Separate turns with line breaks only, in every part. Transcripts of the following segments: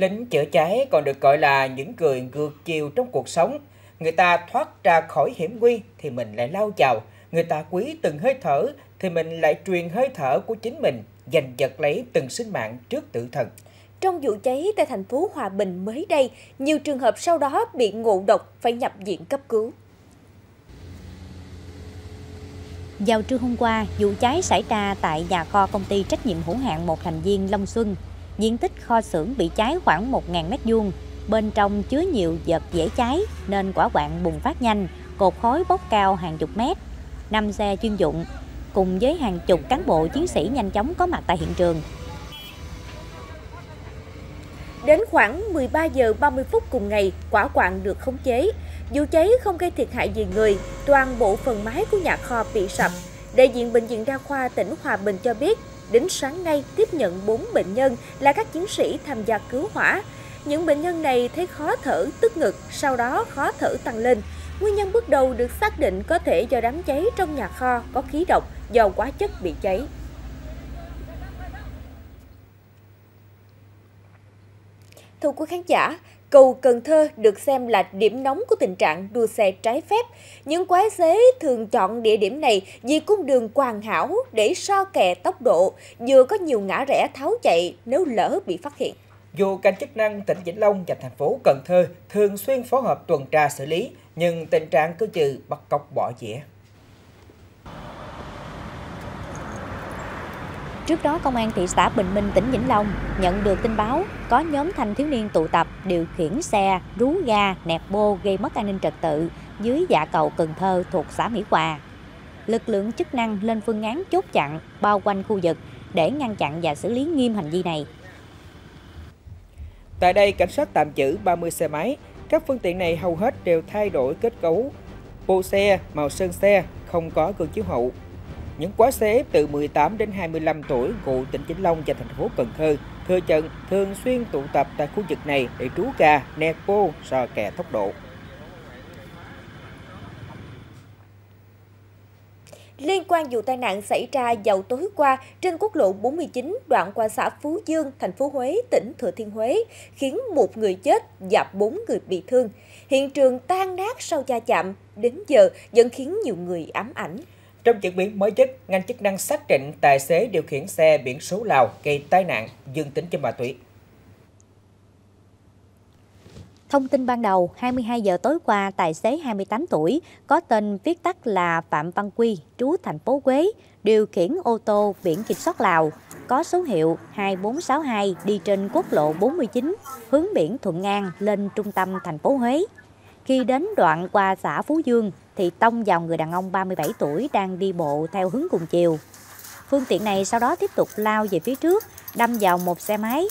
Lính chữa cháy còn được gọi là những người ngược chiều trong cuộc sống. Người ta thoát ra khỏi hiểm nguy thì mình lại lao chào. Người ta quý từng hơi thở thì mình lại truyền hơi thở của chính mình, giành giật lấy từng sinh mạng trước tử thần.
Trong vụ cháy tại thành phố Hòa Bình mới đây, nhiều trường hợp sau đó bị ngộ độc phải nhập viện cấp cứu.
Vào trưa hôm qua, vụ cháy xảy ra tại nhà kho công ty trách nhiệm hữu hạn một thành viên Long Xuân. Diện tích kho xưởng bị cháy khoảng 1.000 m2. Bên trong chứa nhiều vật dễ cháy nên quả quạng bùng phát nhanh, cột khói bốc cao hàng chục mét. Năm xe chuyên dụng cùng với hàng chục cán bộ chiến sĩ nhanh chóng có mặt tại hiện trường.
Đến khoảng 13 giờ 30 phút cùng ngày, quả quạng được khống chế. Vụ cháy không gây thiệt hại gì người, toàn bộ phần mái của nhà kho bị sập. Đại diện Bệnh viện Đa khoa tỉnh Hòa Bình cho biết, đến sáng nay tiếp nhận 4 bệnh nhân là các chiến sĩ tham gia cứu hỏa. Những bệnh nhân này thấy khó thở, tức ngực, sau đó khó thở tăng lên. Nguyên nhân bước đầu được xác định có thể do đám cháy trong nhà kho có khí độc do quá chất bị cháy. Thưa quý khán giả, cầu Cần Thơ được xem là điểm nóng của tình trạng đua xe trái phép. Những quái xế thường chọn địa điểm này vì cung đường hoàn hảo để so kè tốc độ, vừa có nhiều ngã rẽ tháo chạy nếu lỡ bị phát hiện.
Dù ngành chức năng tỉnh Vĩnh Long và thành phố Cần Thơ thường xuyên phối hợp tuần tra xử lý, nhưng tình trạng cứ trừ bắt cóc bỏ dĩa.
Trước đó, Công an thị xã Bình Minh, tỉnh Vĩnh Long nhận được tin báo có nhóm thanh thiếu niên tụ tập điều khiển xe, rú ga, nẹp bô gây mất an ninh trật tự dưới dạ cầu Cần Thơ thuộc xã Mỹ Hòa. Lực lượng chức năng lên phương án chốt chặn bao quanh khu vực để ngăn chặn và xử lý nghiêm hành vi này.
Tại đây, cảnh sát tạm giữ 30 xe máy. Các phương tiện này hầu hết đều thay đổi kết cấu, bộ xe, màu sơn xe, không có gương chiếu hậu. Những quái xế từ 18 đến 25 tuổi ngụ tỉnh Vĩnh Long và thành phố Cần Thơ thừa nhận thường xuyên tụ tập tại khu vực này để trú ga, nẹt bô, sờ kè tốc độ.
Liên quan vụ tai nạn xảy ra vào tối qua trên quốc lộ 49 đoạn qua xã Phú Dương, thành phố Huế, tỉnh Thừa Thiên Huế, khiến một người chết và bốn người bị thương. Hiện trường tan nát sau va chạm, đến giờ vẫn khiến nhiều người ám ảnh.
Trong diễn biến mới nhất, ngành chức năng xác định tài xế điều khiển xe biển số Lào gây tai nạn dương tính trên ma túy.
Thông tin ban đầu, 22 giờ tối qua, tài xế 28 tuổi, có tên viết tắt là Phạm Văn Quy, trú thành phố Quế, điều khiển ô tô biển kiểm soát Lào, có số hiệu 2462 đi trên quốc lộ 49, hướng biển Thuận an lên trung tâm thành phố Huế. Khi đến đoạn qua xã Phú Dương thì tông vào người đàn ông 37 tuổi đang đi bộ theo hướng cùng chiều. Phương tiện này sau đó tiếp tục lao về phía trước, đâm vào một xe máy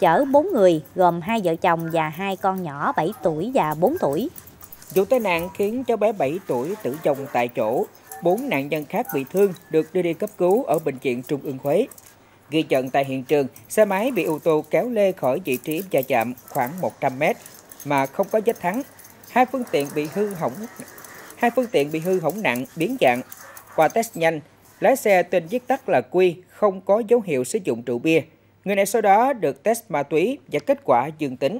chở 4 người gồm hai vợ chồng và hai con nhỏ 7 tuổi và 4 tuổi.
Vụ tai nạn khiến cháu bé 7 tuổi tử vong tại chỗ, bốn nạn nhân khác bị thương được đưa đi cấp cứu ở bệnh viện Trung ương Huế. Ghi nhận tại hiện trường, xe máy bị ô tô kéo lê khỏi vị trí va chạm khoảng 100m mà không có vết thắng. Hai phương tiện bị hư hỏng hai phương tiện bị hư hỏng nặng, biến dạng. Qua test nhanh, lái xe tên viết tắt là Quy không có dấu hiệu sử dụng rượu bia. Người này sau đó được test ma túy và kết quả dương tính.